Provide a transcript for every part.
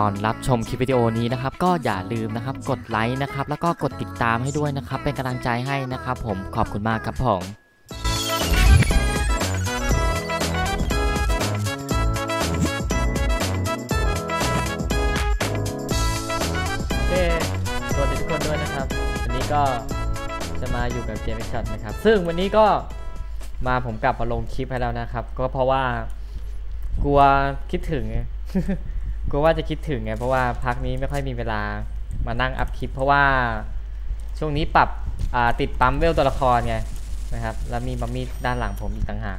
ก่อนรับชมคลิปวิดีโอนี้นะครับก็อย่าลืมนะครับกดไลค์นะครับแล้วก็กดติดตามให้ด้วยนะครับ เป็นกำลังใจให้นะครับผมขอบคุณมากครับผมโอเคสวัสดีทุกคนด้วยนะครับ วันนี้ก็จะมาอยู่กับเกม Action นะครับ ซึ่งวันนี้ก็มาผมกลับมาลงคลิปให้แล้วนะครับ ก็เพราะว่ากลัวคิดถึง กลัวว่าจะคิดถึงไงเพราะว่าพักนี้ไม่ค่อยมีเวลามานั่งอัพคลิป เพราะว่าช่วงนี้ปรับติดปั๊มเวลตัวละครไงนะครับแล้วมีมัมมี่ด้านหลังผมอีกต่างหาก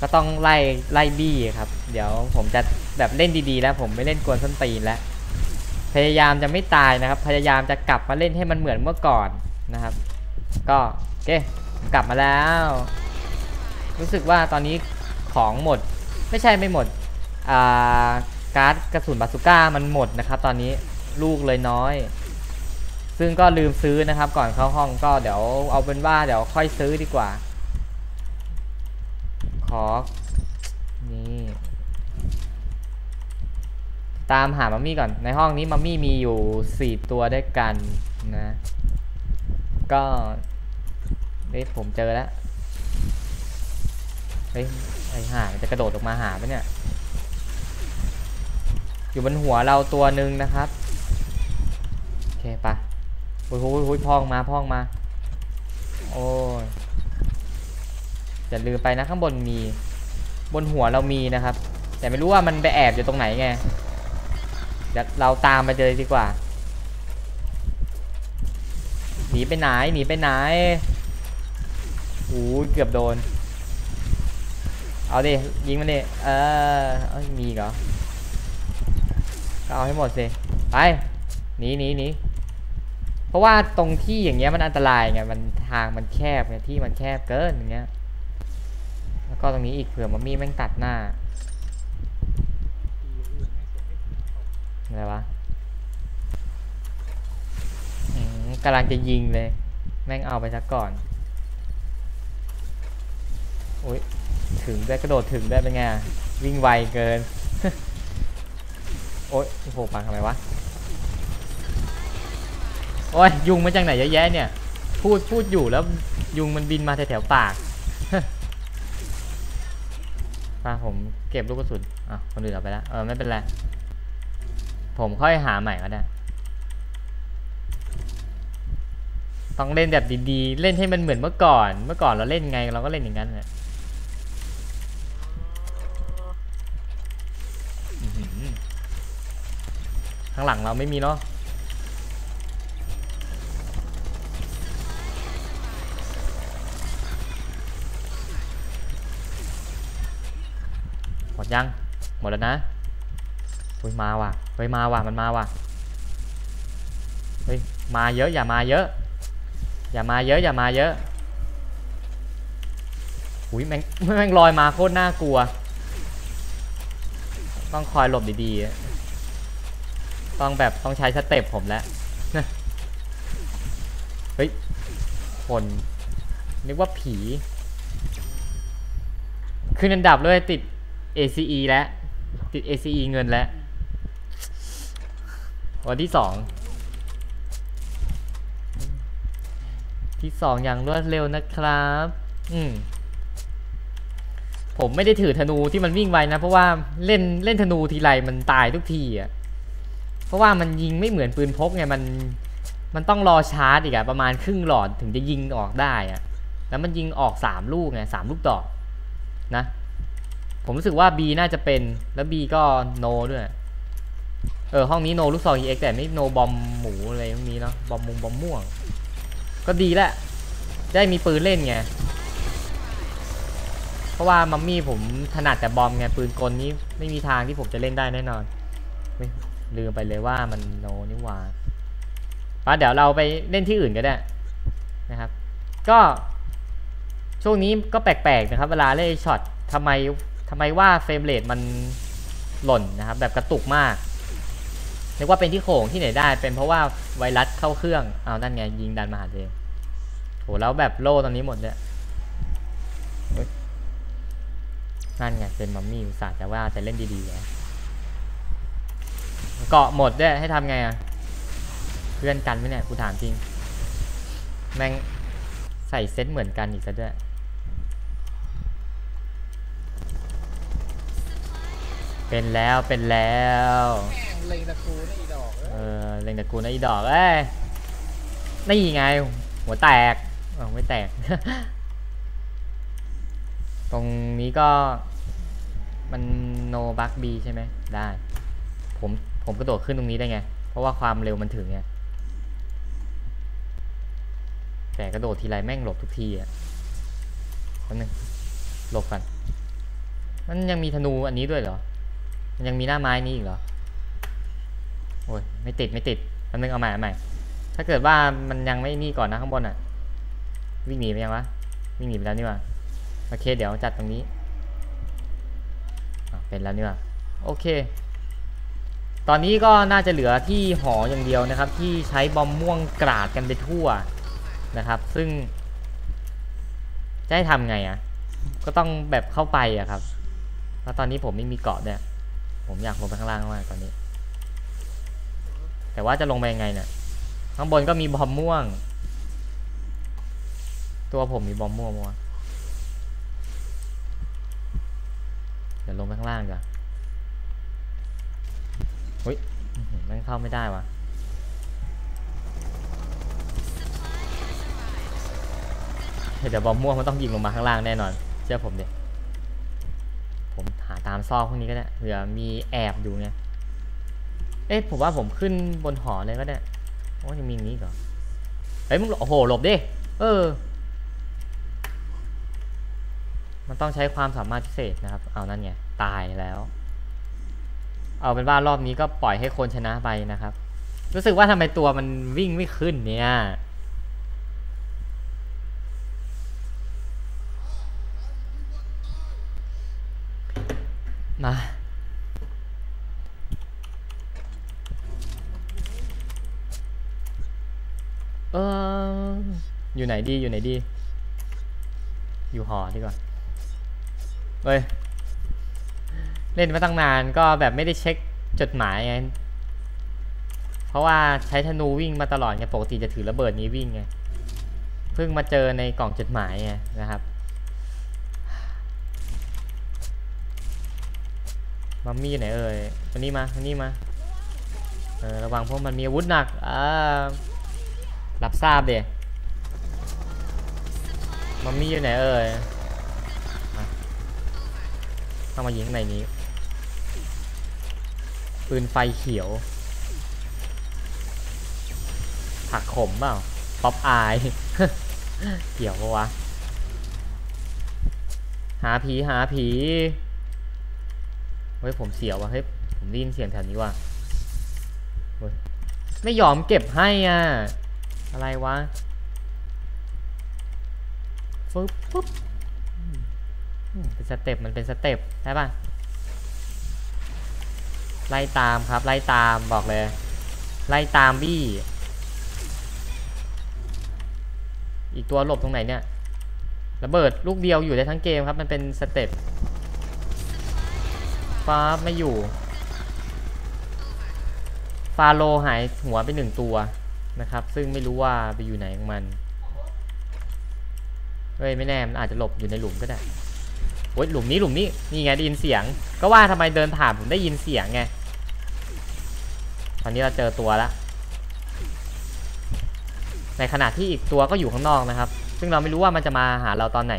ก็ต้องไล่ไล่บี้ครับ เดี๋ยวผมจะแบบเล่นดีๆ แล้วผมไม่เล่นกวนส้นตีนแล้วพยายามจะไม่ตายนะครับ พยายามจะกลับมาเล่นให้มันเหมือนเมื่อก่อนนะครับ ก็โอเคกลับมาแล้ว รู้สึกว่าตอนนี้ของหมดไม่ใช่ไม่หมดอ่า การ์ดกระสุนบาสุก้ามันหมดนะครับ ตอนนี้ลูกเลยน้อย ซึ่งก็ลืมซื้อนะครับ ก่อนเข้าห้องก็เดี๋ยวเอาเป็นว่าเดี๋ยวค่อยซื้อดีกว่า ขอ นี่ ตามหามัมมี่ก่อน ในห้องนี้มัมมี่มีอยู่ 4 ตัวด้วยกันนะ ก็เฮ้ยผมเจอแล้ว เฮ้ยไอห่ามันจะกระโดดออกมาหาปะเนี่ย อยู่บนหัวเราตัวหนึ่งนะครับโอเคปะโอ้ยโอ้ยพองมาพองมาโอ้ยอย่าลืมไปนะข้างบนมี บนหัวเรามีนะครับ แต่ไม่รู้ว่ามันไปแอบอยู่ตรงไหนไงเดี๋ยวเราตามไปเลยดีกว่าหนีไปไหนหนีไปไหนโอ้ยเกือบโดน เอาดิยิงมันดิเออเอ้ยมีเหรอ ก็เอาให้หมดสิ ไป หนีหนีหนีเพราะว่าตรงที่อย่างเงี้ยมันอันตรายไง มันทางมันแคบไงที่มันแคบเกินอย่างเงี้ย แล้วก็ตรงนี้อีกเผื่อมัมมี่แม่งตัดหน้า อะไรวะกำลังจะยิงเลย แม่งเอาไปซะก่อนโอ้ยถึงได้กระโดดถึงได้เป็นไง วิ่งไวเกิน โอ้ยโอ้โหปังทำไมวะ โอ้ยยุงมาจากไหนเยอะแยะเนี่ย พูดพูดอยู่แล้วยุงมันบินมาแถวๆปากป้าผมเก็บลูกกระสุนอะคนอื่นเอาไปแล้วเออไม่เป็นไร ผมค่อยหาใหม่ก็ได้ ต้องเล่นแบบดีๆ เล่นให้มันเหมือนเมื่อก่อน เมื่อก่อนเราเล่นไงเราก็เล่นอย่างนั้นแหละอื้อหือข้างหลังเราไม่มีเนาะหมดยัง หมดแล้วนะเฮ้ยมาว่ะเฮ้ยมาว่ะมันมาว่ะเฮ้ยมาเยอะอย่ามาเยอะ อย่ามาเยอะอย่ามาเยอะอุ้ยแม่งแม่งลอยมาโคตรน่ากลัว ต้องคอยหลบดีๆ ต้องแบบต้องใช้สเต็ปผมแล้วเฮ้ยคนนึกว่าผี ขึ้นอันดับเลยติด ACE แล้ว ติด ACE เงินแล้ว วันที่สอง ที่สองอย่างรวดเร็วนะครับ อืมผมไม่ได้ถือธนูที่มันวิ่งไวนะ เพราะว่าเล่นเล่นธนูทีไรมันตายทุกทีอะ เพราะว่ามันยิงไม่เหมือนปืนพกไงมันมันต้องรอชาร์จอีกอะประมาณครึ่งหลอดถึงจะยิงออกได้อะแล้วมันยิงออกสามลูกไงสามลูกดอกนะ ผมรู้สึกว่า B น่าจะเป็นแล้ว B ก็โนด้วยเออห้องนี้โนลูกซอง EX แต่ไม่โนบอมหมูอะไรพวกนี้เนาะบอมมุงบอมม่วง ก็ดีแหละได้มีปืนเล่นไงเพราะว่ามัมมี่ผมถนัดแต่บอมไงปืนกลนี้ไม่มีทางที่ผมจะเล่นได้แน่นอน ลืมไปเลยว่ามันโนนี่หว่าป้าเดี๋ยวเราไปเล่นที่อื่นก็ได้นะครับ ก็ช่วงนี้ก็แปลกๆนะครับ เวลาเล่นช็อตทำไมทำไมว่าเฟรมเรทมันหล่นนะครับ แบบกระตุกมากนึกว่าเป็นที่โขงที่ไหนได้ เป็นเพราะว่าไวรัสเข้าเครื่องเอานั่นไงยิงดันมาหาเองโหแล้วแบบโล่ตอนนี้หมดเนี่ยนั่นไงเป็นมัมมี่อุตส่าห์จะว่าจะเล่นดีๆแล้ว เกาะหมดด้วยให้ทำไงอะเพื่อนกันไหมเนี่ยกูถามจริง แม่งใส่เซ็ตเหมือนกันอีกซะด้วยเป็นแล้วเป็นแล้วแม่งเล็งตะกูนี่อีดอกเอ้ยเออเล็งแต่กูนะอีดอกเอ้ยนี่ไง หัวแตกอ๋อไม่แตก ตรงนี้ก็มันโนบักบีใช่ไหมได้ ผม ผมกระโดดขึ้นตรงนี้ได้ไง เพราะว่าความเร็วมันถึงไง แต่กระโดดทีไรแม่งหลบทุกทีอะคนหนึ่งหลบกันมันยังมีธนูอันนี้ด้วยเหรอ มันยังมีหน้าไม้นี้อีกเหรอ โอ้ยไม่ติดไม่ติดอันนึงเอาใหม่เอาใหม่ ถ้าเกิดว่ามันยังไม่นี่ก่อนนะข้างบนอะ วิ่งหนีไปยังวะ วิ่งหนีไปแล้วนี่ว่าโอเค เดี๋ยวจัดตรงนี้ เป็นแล้วนี่ว่าโอเค ตอนนี้ก็น่าจะเหลือที่หออย่างเดียวนะครับ ที่ใช้บอมม่วงกราดกันไปทั่วนะครับ ซึ่ง จะให้ทำไงอะ ก็ต้องแบบเข้าไปอะครับแล้วตอนนี้ผมไม่มีเกาะเนี่ย ผมอยากลงไปข้างล่างมากตอนนี้ แต่ว่าจะลงไปยังไงเนี่ย ข้างบนก็มีบอมม่วง ตัวผมมีบอมม่วงมั้วเดี๋ยวลงไปข้างล่างก่อน อุ้ยมันเข้าไม่ได้วะเดี๋ยวบอมม่วงมันต้องยิงลงมาข้างล่างแน่นอน เชื่อผมเดี๋ยผมหาตามซอกพวกนี้ก็ได้เผื่อมีแอบอยู่ไงเอ๊ะผมว่าผมขึ้นบนหอเลยก็ได้โอ้ยังมีงนี้กเหรอเฮ้ยมึงโอ้โหหลบดิเออ มันต้องใช้ความสามารถพิเศษนะครับ เอานั่นไงตายแล้ว เอาเป็นว่ารอบนี้ก็ปล่อยให้คนชนะไปนะครับ รู้สึกว่าทำไมตัวมันวิ่งไม่ขึ้นเนี่ยมาเอออยู่ไหนดีอยู่ไหนดี อยู่หอดีกว่าเฮ้ย เล่นมาตั้งนานก็แบบไม่ได้เช็คจดหมายไงเพราะว่าใช้ธนูวิ่งมาตลอดไงปกติจะถือระเบิดนี้วิ่งไงเพิ่งมาเจอในกล่องจดหมายไงนะครับมัมมี่ไหนเอ่ยวันนี้มาวันนี้มาเออระวังพวกมันมีอาวุธหนักอ่ารับทราบเดียมัมมี่อยู่ไหนเอ่ยเข้ามายิงในนี้ ปืนไฟเขียว ผักขมเปล่า ป๊อปอาย เกี่ยวปะวะ หาผีหาผี เฮ้ยผมเสียวว่ะ เฮ้ยผมได้ยินเสียงแถวนี้ว่ะไม่ยอมเก็บให้อะ อะไรวะฟึบปุ๊บเป็นสเต็ปมันเป็นสเต็ปได้ป่ะ ไล่ตามครับไล่ตามบอกเลย ไล่ตามบี้ อีกตัวหลบตรงไหนเนี่ยระเบิดลูกเดียวอยู่ได้ทั้งเกมครับ มันเป็นสเต็ปฟ้าไม่อยู่ ฟาโลหายหัวไปหนึ่งตัวนะครับ ซึ่งไม่รู้ว่าไปอยู่ไหนของมัน เฮ้ย ไม่แน่ มันอาจจะหลบอยู่ในหลุมก็ได้โอ้ยหลุมนี้หลุมนี้ นี่ไงได้ยินเสียง ก็ว่าทำไมเดินผ่านผมได้ยินเสียงไง ตอนนี้เราเจอตัวแล้วในขณะที่อีกตัวก็อยู่ข้างนอกนะครับ ซึ่งเราไม่รู้ว่ามันจะมาหาเราตอนไหน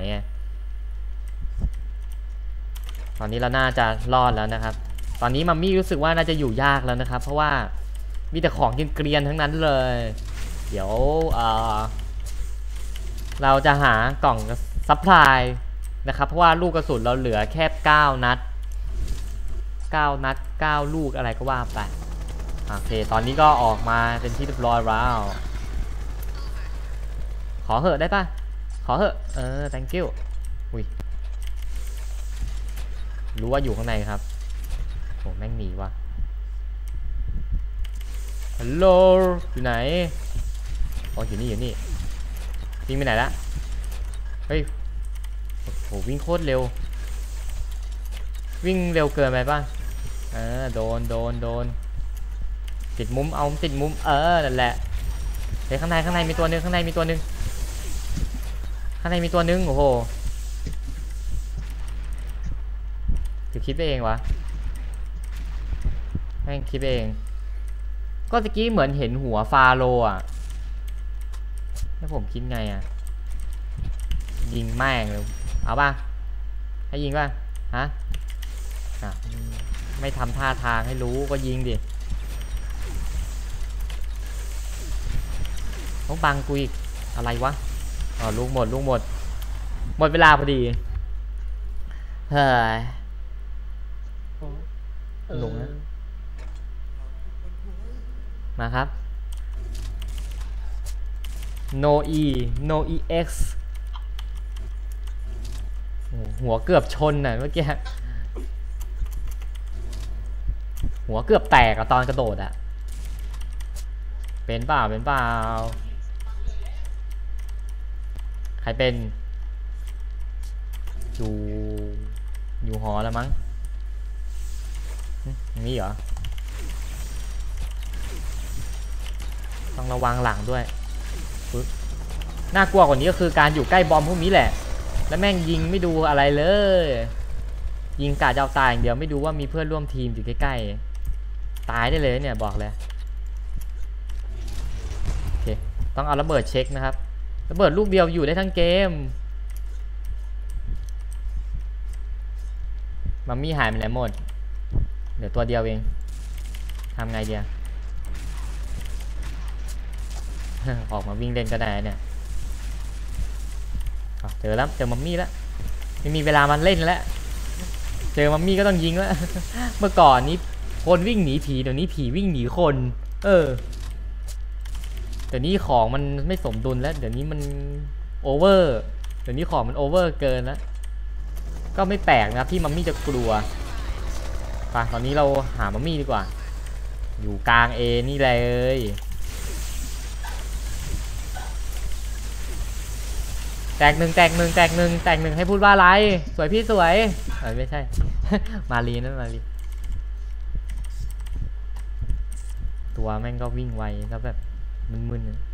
ตอนนี้เราน่าจะรอดแล้วนะครับ ตอนนี้มัมมี่รู้สึกว่าน่าจะอยู่ยากแล้วนะครับ เพราะว่ามีแต่ของกินเกรียนทั้งนั้นเลย เดี๋ยวเเราจะหากล่องซัพพลายนะครับ เพราะว่าลูกกระสุนเราเหลือแค่ 9 นัด 9 นัด 9 ลูกอะไรก็ว่าไป โอเค ตอนนี้ก็ออกมาเป็นที่เรียบร้อยแล้ว ขอเหอะได้ปะขอเหอะ เออ thank you อุ้ย รู้ว่าอยู่ข้างในครับโหแม่งหนีว่ะฮัลโหล อยู่ไหน อ๋อ อยู่นี่ อยู่นี่วิ่งไปไหนละ เฮ้ย โห วิ่งโคตรเร็ว วิ่งเร็วเกินไปป่ะ เออ โดน โดน โดน ติดมุมเอาติดมุมเออนั่นแหละเฮ้ยข้างในข้างในมีตัวนึงข้างในมีตัวนึงข้างในมีตัวนึงโอ้โหหรือคิดไปเองวะแม่งคิดไปเอง ก็ตะกี้เหมือนเห็นหัวฟาโลอะแล้วผมคิดไงอะยิงแม่งเลยเอาป่ะให้ยิงป่ะฮะอะไม่ทำท่าทางให้รู้ก็ยิงดิ ต้องบังกูอีกอะไรวะอ๋อลูกหมดลูกหมด หมดเวลาพอดีเฮ้ยลงนะมาครับ no e no ex หหัวเกือบชนน่ะเมื่อกี้หัวเกือบแตกอะตอนกระโดดอะเป็นเปล่าเป็นเปล่า ใครเป็นอยู่อยู่หอแล้วมั้งหึอย่างนี้เหรอ ต้องระวังหลังด้วยปึ๊บน่ากลัวกว่านี้ก็คือการอยู่ใกล้บอมพวกนี้แหละ แล้วแม่งยิงไม่ดูอะไรเลย ยิงกาจะเอาตายอย่างเดียวไม่ดูว่ามีเพื่อนร่วมทีมอยู่ใกล้ๆ ตายได้เลยเนี่ยบอกเลย โอเค ต้องเอาระเบิดเช็คนะครับ ระเบิดลูกเดียวอยู่ได้ทั้งเกมมัมมี่หายไปไหนหมดเดี๋ยวตัวเดียวเองทำไงเดียวออกมาวิ่งเล่นก็ได้เนี่ยเจอแล้วเจอมัมมี่แล้วไม่มีเวลามันเล่นแล้วเจอมัมมี่ก็ต้องยิงแล้วเมื่อก่อนนี้คนวิ่งหนีผีเดี๋ยวนี้ผีวิ่งหนีคน เออ เดี๋ยวนี้ของมันไม่สมดุลแล้ว เดี๋ยวนี้มันโอเวอร์เดี๋ยวนี้ของมันโอเวอร์เกินแล้วก็ไม่แปลกนะที่มัมมี่จะกลัวไปตอนนี้เราหามัมมี่ดีกว่า อยู่กลางเอนี่เลยแตกหนึ่งแตกหนึ่งแตกหนึ่งแตกหนึ่งให้พูดว่าอะไร สวยพี่สวยเออไม่ใช่ มารีนั่นมารีตัวแม่งก็วิ่งไวแล้วแบบ มึนๆ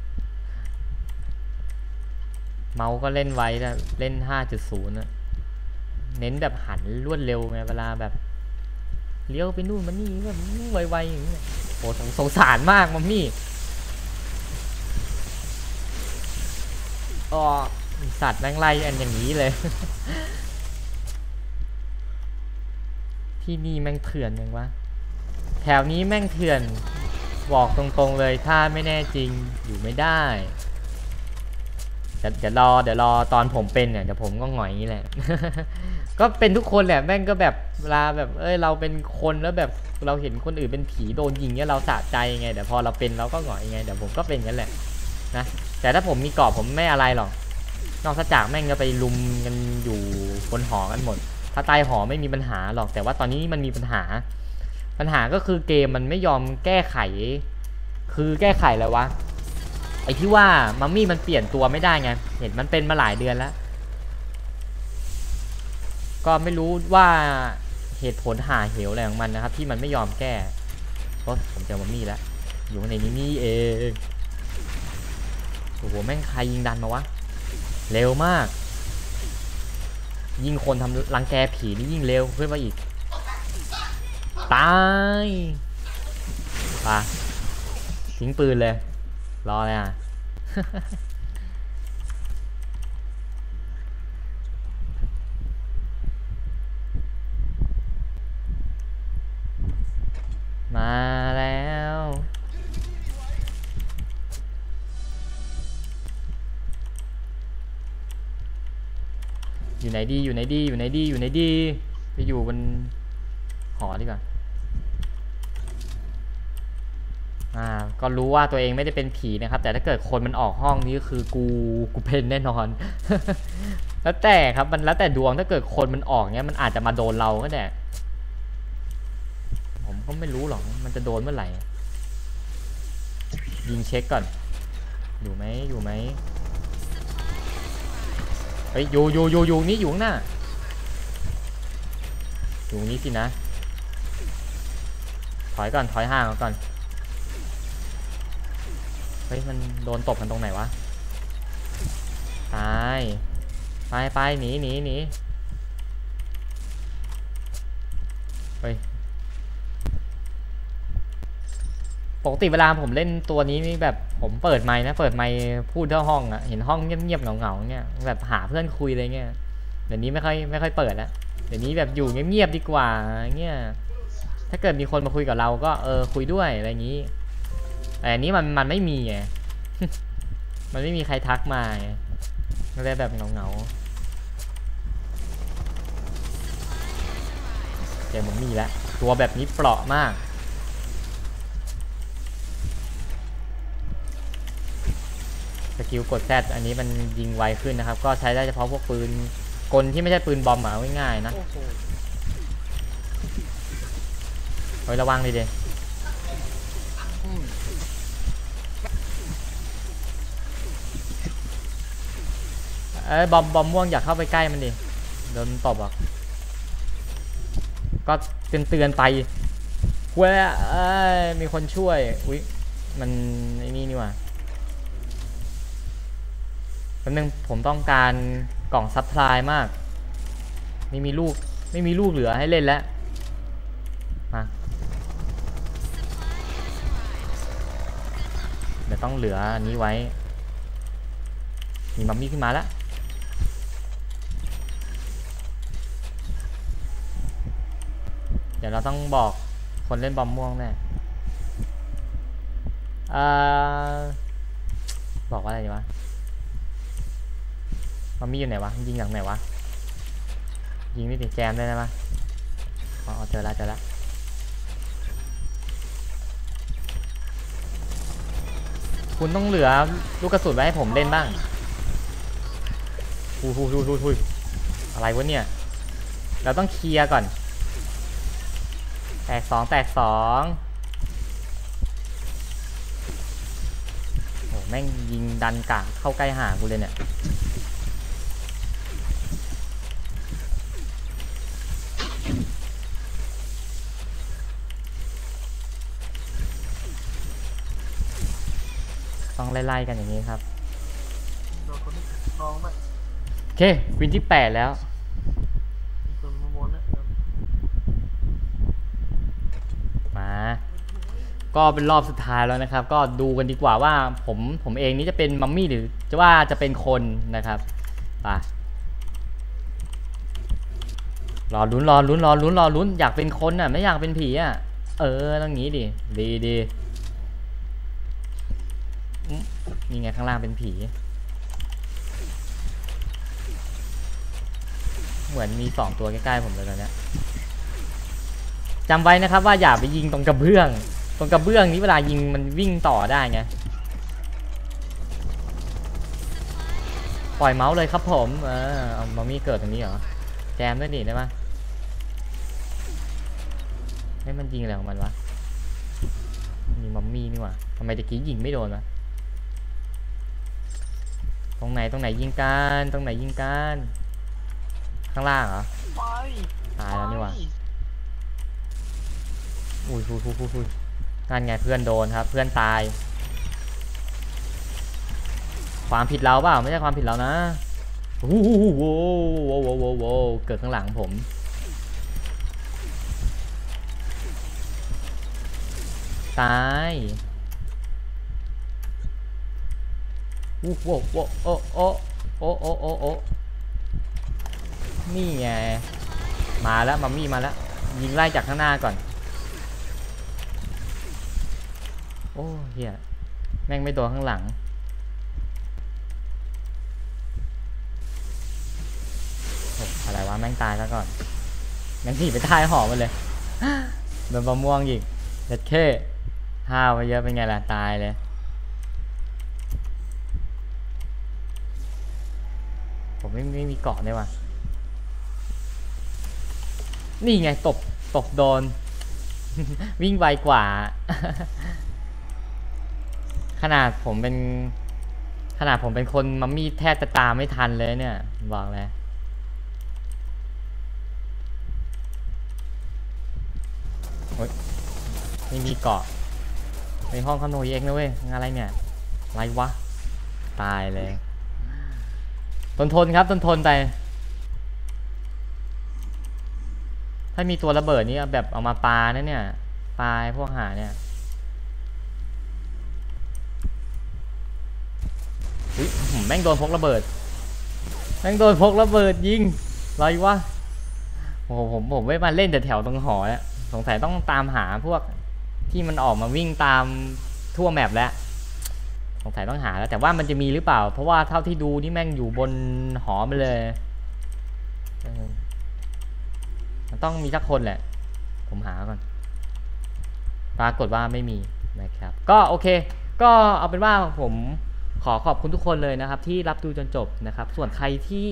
เมาส์ก็เล่นไวแต่เล่น 5.0นะเน้นแบบหันรวดเร็วไงเวลาแบบเลี้ยวไปนู่นมานี่แบบไวๆอย่างเงี้ยโอ้สงสงสารมากมัมมี่อ๋อสัตว์แม่งไล่อันอย่างนี้เลย ที่นี่แม่งเถื่อนยังวะ แถวนี้แม่งเถื่อน บอกตรงๆเลยถ้าไม่แน่จริงอยู่ไม่ได้เดี๋ยวรอเดี๋ยวรอตอนผมเป็นเนี่ยเดี๋ยวผมก็หงอยอย่างนี้แหละ ก็เป็นทุกคนแหละแม่งก็แบบเวลาแบบเอ้ยเราเป็นคนแล้วแบบเราเห็นคนอื่นเป็นผีโดนยิงเนี่ยเราสะใจไงแต่พอเราเป็นเราก็หงอยไงเดี๋ยวผมก็เป็นงนั้นแหละนะแต่ถ้าผมมีกรอบผมไม่อะไรหรอกนอกจากแม่งก็ไปลุมกันอยู่บนหอกันหมด ถ้าใต้หอไม่มีปัญหาหรอกแต่ว่าตอนนี้มันมีปัญหา ปัญหาก็คือเกมมันไม่ยอมแก้ไข คือแก้ไขแล้ววะไอที่ว่ามัมมี่มันเปลี่ยนตัวไม่ได้ไง เห็นมันเป็นมาหลายเดือนแล้ว ก็ไม่รู้ว่าเหตุผลหาเหวอะไรของมันนะครับ ที่มันไม่ยอมแก้ก็ผมเจอมัมมี่แล้ว อยู่ในนี้นี่เองโอ้โหแม่งใครยิงดันมาวะ เร็วมาก ยิงคนทำรังแกผีนี่ยิ่งเร็วขึ้นมาอีก ตายปะทิ้งปืนเลย รอเลยอะ มาแล้วอยู่ไหนดีอยู่ไหนดีอยู่ไหนดีอยู่ไหนดีไปอยู่บนหอดีกว่า อ่าก็รู้ว่าตัวเองไม่ได้เป็นผีนะครับ แต่ถ้าเกิดคนมันออกห้องนี้ก็คือกูกูเป็นแน่นอน แล้วแต่ครับมันแล้วแต่ดวงถ้าเกิดคนมันออกเนี้ยมันอาจจะมาโดนเราก็ได้ผมก็ไม่รู้หรอกมันจะโดนเมื่อไหร่ยิงเช็คก่อน อยู่ไหมอยู่ไหมเฮ้ยอยู่อยู่อยู่อยู่นี่อยู่ข้างหน้าอยู่นี่สินะ ถอยก่อนถอยห่างก่อน เฮ้ยมันโดนตบกันตรงไหนวะ ตาย ไปไปหนีหนีหนีเฮ้ย ปกติเวลาผมเล่นตัวนี้นี่แบบผมเปิดไมค์นะ เปิดไมค์พูดเท่าห้องอะเห็นห้องเงียบๆเหงาๆเนี่ยแบบหาเพื่อนคุยอะไรเงี้ย เดี๋ยวนี้ไม่ค่อยไม่ค่อยเปิดแล้วเดี๋ยวนี้แบบอยู่เงียบๆดีกว่าเงี้ย ถ้าเกิดมีคนมาคุยกับเราก็เออคุยด้วยอะไรอย่างนี้ แต่อันนี้มันมันไม่มีไง มันไม่มีใครทักมาไงก็เลยแบบเหงาๆเจอมันมีแล้วตัวแบบนี้เปราะมาก สกิลกดแซดอันนี้มันยิงไวขึ้นนะครับ ก็ใช้ได้เฉพาะพวกปืนกลที่ไม่ใช่ปืนบอมอะเอาง่ายๆนะโอ้โหเฮ้ยระวังเลยเด เอ้ยบอมบอมม่วงอยากเข้าไปใกล้มันดิโดนตบอะก็เตือนเตือนไปเว้ยเอ้ยมีคนช่วยอุ้ยมันไอ้นี่นี่ว่าแป๊บนึงผมต้องการกล่องซัพพลายมาก ไม่มีลูกไม่มีลูกเหลือให้เล่นแล้วมาเดี๋ยวต้องเหลืออันนี้ไว้มีมัมมี่ขึ้นมาแล้ว ดี๋ยวเราต้องบอกคนเล่นบอมม่วงแน่บอกว่าอะไรดีวะมัมมี่อยู่ไหนวะ ยิงจากไหนวะ ยิงนี่ดิแจมได้ไหมะอ๋อเจอแล้วเจอแล้วคุณต้องเหลือลูกกระสุนไว้ให้ผมเล่นบ้างหุยหุยหุยหุยหุยอะไรวะเนี่ย เราต้องเคลียร์ก่อน แตกสองแตกสองโอ้แม่งยิงดันกะเข้าใกล้หากูเลยเนี่ยต้องไล่ๆกันอย่างนี้ครับโองไหมโอเควินที่ 8 แล้ว มีคนมาโมนเนี่ย มา ก็เป็นรอบสุดท้ายแล้วนะครับ ก็ดูกันดีกว่าว่าผมผมเองนี่จะเป็นมัมมี่หรือจะว่าจะเป็นคนนะครับไปรอลุ้นรอลุ้นรอลุ้นรอลุ้นอยากเป็นคนอะไม่อยากเป็นผีอะเออต้องงี้ดิดีดีมนี่ไงข้างล่างเป็นผี เหมือนมีสองตัวใกล้ๆผมเลยตอนเนี้ยจำไว้นะครับว่าอย่าไปยิงตรงกระเบื้อง ตรงกระเบื้องนี้เวลายิงมันวิ่งต่อได้ไงปล่อยเมาส์เลยครับผมเออเอามัมมี่เกิดตรงนี้เหรอแจมด้วยดิได้ปะให้ยมันยิงอะไรของมันวะมีมัมมี่นี่หว่าทำไมตะกี้ยิงไม่โดนวะตรงไหนตรงไหนยิงกันตรงไหนยิงกันข้างล่างเหรอไปตายแล้วนี่หว่าอุ้ยอุ้ยอุ้ยอุ้ยอุ้ย นั่นไงเพื่อนโดนครับ เพื่อนตาย ความผิดเราเปล่าไม่ใช่ความผิดเรานะโอ้โหโว้โว้โว้โว้โวเกิดข้างหลังผมตายโอ้โว้โว้โอ้โอ้โอ้โอ้โอ้โอ้นี่ไง มาแล้วมัมมี่มาแล้ว ยิงไล่จากข้างหน้าก่อน โอ้เฮียแม่งไม่โดนข้างหลัง อะไรวะ แม่งตายแล้วก่อน แม่งหนีไปท้ายหอมันเลยโดนมะม่วงอีกเด็ดเข้ห้าวไปเยอะเป็นไงล่ะ ตายเลยผมไม่ไม่มีเกาะเลยว่ะ นี่ไงตบตบโดน วิ่งไวกว่า ขนาดผมเป็น ขนาดผมเป็นคนมัมมี่แทบจะตามไม่ทันเลยเนี่ย บอกเลยโอ๊ยไม่มีเกาะในห้องคอนโดเอ็กนะเว้ยงานอะไรเนี่ยอะไรวะ ตายเลยทนทนครับทนทนไปถ้ามีตัวระเบิดนี่แบบเอามาปานะเนี่ยปาพวกหาเนี่ยอุ้ยอื้อหือ แม่งโดนพกระเบิด แม่งโดนพกระเบิดยิงอะไรวะโอ้โหผมผมไม่มาเล่นแต่แถวตรงหอเนี่ยสงสัยต้องตามหาพวกที่มันออกมาวิ่งตามทั่วแมปแล้วสงสัยต้องหาแล้วแต่ว่ามันจะมีหรือเปล่า เพราะว่าเท่าที่ดูนี่แม่งอยู่บนหอไปเลยมันต้องมีสักคนแหละ ผมหาก่อน ปรากฏว่าไม่มีนะครับ ก็โอเค ก็เอาเป็นว่าผม อขอบคุณทุกคนเลยนะครับ ที่รับดูจนจบนะครับ ส่วนใครที่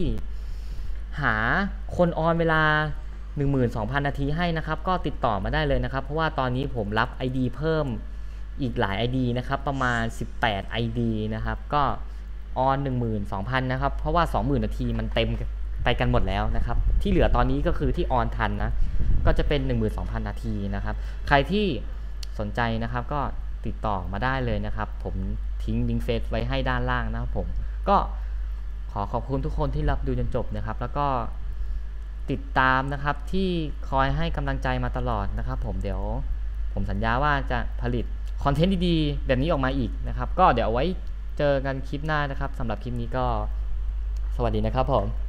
หาคนออนเวลา 12,000 นาทีให้นะครับ ก็ติดต่อมาได้เลยนะครับ เพราะว่าตอนนี้ผมรับ ID เพิ่มอีกหลาย ID นะครับ ประมาณ 18 ID นะครับ ก็ออน 12,000 นะครับ เพราะว่า 20,000 นาทีมันเต็มไปกันหมดแล้วนะครับ ที่เหลือตอนนี้ก็คือที่ออนทันนะ ก็จะเป็น 12,000 นาทีนะครับ ใครที่สนใจนะครับก็ ติดต่อมาได้เลยนะครับ ผมทิ้งลิงก์เฟซไว้ให้ด้านล่างนะครับผมก็ขอขอบคุณทุกคนที่รับดูจนจบนะครับ แล้วก็ติดตามนะครับที่คอยให้กำลังใจมาตลอดนะครับ ผมเดี๋ยวผมสัญญาว่าจะผลิตคอนเทนต์ดีๆ แบบนี้ออกมาอีกนะครับ ก็เดี๋ยวไว้เจอกันคลิปหน้านะครับสำหรับคลิปนี้ก็สวัสดีนะครับผม